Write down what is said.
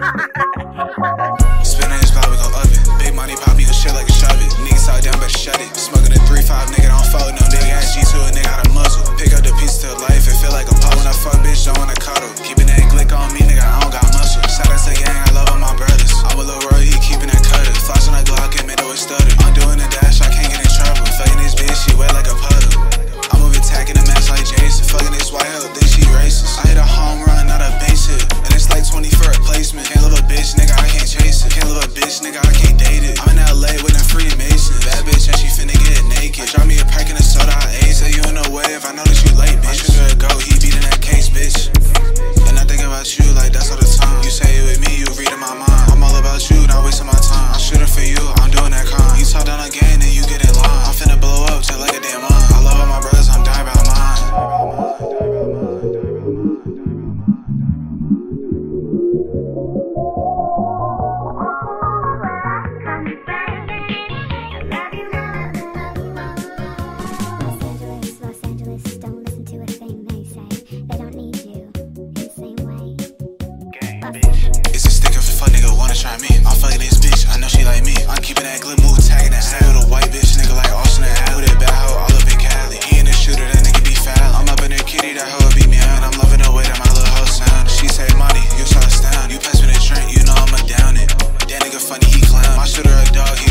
ハハハハ! consider a dog